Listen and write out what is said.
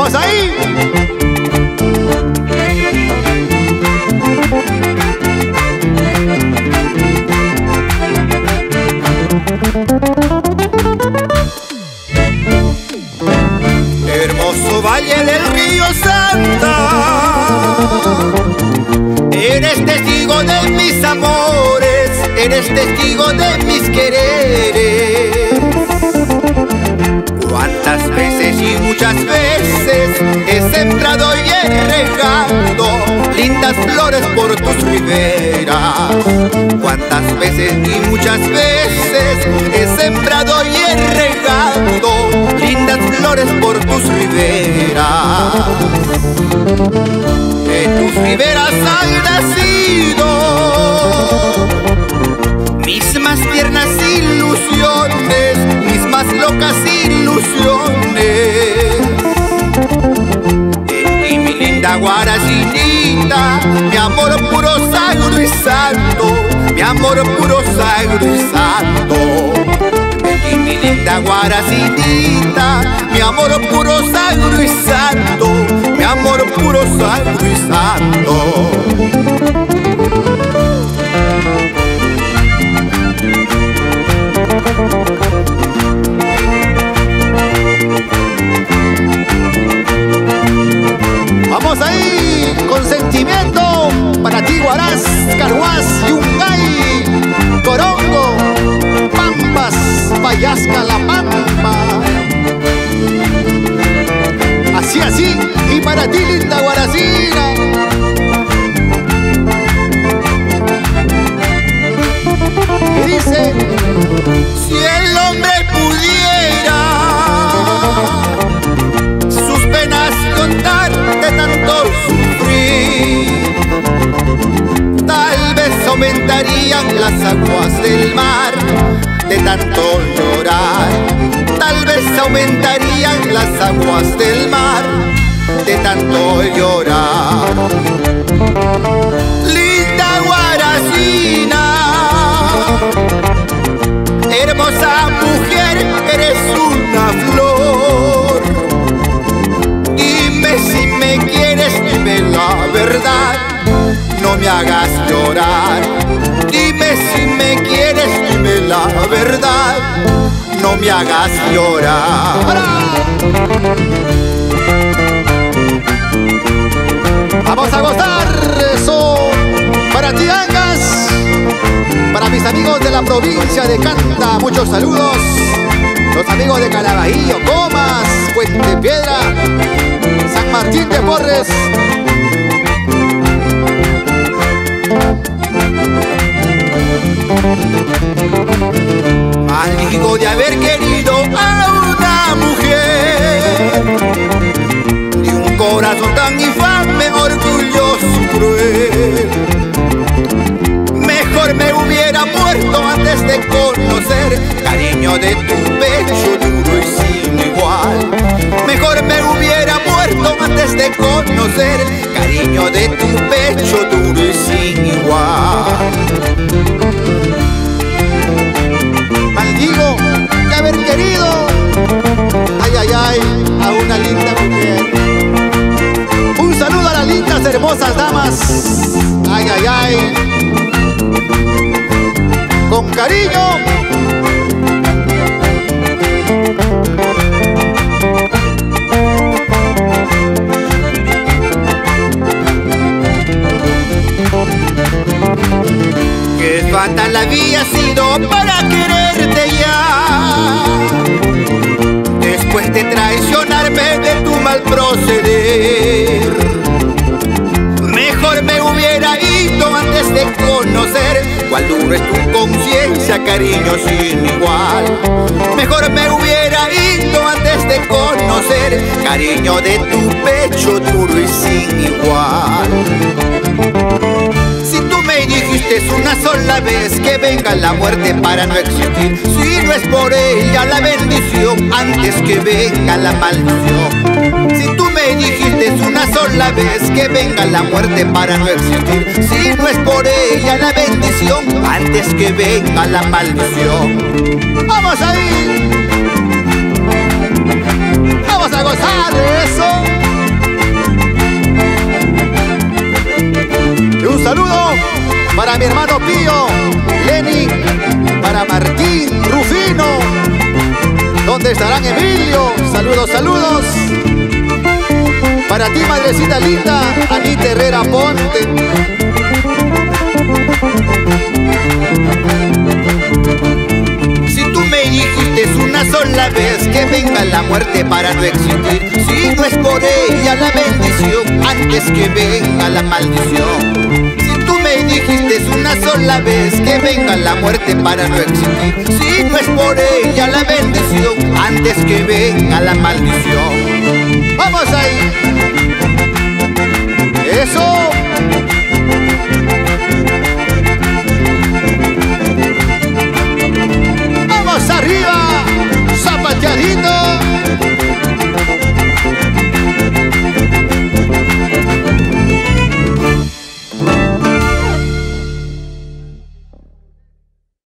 Vamos ahí. Hermoso valle del río Santa, eres testigo de mis amores, eres testigo de mis quereres. Cuántas veces y muchas veces he sembrado y he regado lindas flores por tus riberas. Cuántas veces y muchas veces he sembrado y he regado lindas flores por tus riberas. En tus riberas han nacido ilusiones. En ti, mi linda guaracinita, mi amor puro, sagro y santo, mi amor puro, sagro y santo. Ti, mi linda guaracinita, mi amor puro, sagro y santo, mi amor puro, sagro y santo. Las aguas del mar de tanto llorar. Tal vez aumentarían las aguas del mar de tanto llorar. Linda Guaracina Hermosa mujer, eres una flor. Dime si me quieres, dime la verdad. No me hagas. Si me quieres, dime la verdad. No me hagas llorar. vamos a gozar eso. Para ti, Angas. Para mis amigos de la provincia de Canta, muchos saludos. Los amigos de Calabajío, Comas, Puente Piedra, San Martín de Porres. Maldigo de haber querido a una mujer de un corazón tan infame, orgulloso cruel. Mejor me hubiera muerto antes de conocer cariño de tu pecho duro y sin igual. Mejor me hubiera muerto antes de conocer cariño de tu pecho duro hermosas damas, ay, ay, ay. Con cariño. Es tu conciencia, cariño sin igual. Mejor me hubiera ido antes de conocer cariño de tu pecho duro y sin igual. Si tú me dijiste una sola vez que venga la muerte para no existir, si no es por ella la bendición antes que venga la maldición. Si tú me dijiste una sola vez que venga la muerte para no existir, si no es por ella la bendición antes que venga la maldición. Vamos ahí. Vamos a a gozar de eso. Y un saludo para mi hermano Pío, Lenny, para Martín, Rufino. ¿Dónde estarán Emilio? Saludos, saludos. Para ti, madrecita linda, Anita Herrera Ponte. Si tú me dijiste una sola vez que venga la muerte para no existir, si no es por ella la bendición, antes que venga la maldición. Si tú me dijiste una sola vez que venga la muerte para no existir, si no es por ella la bendición, antes que venga la maldición. Vamos ahí.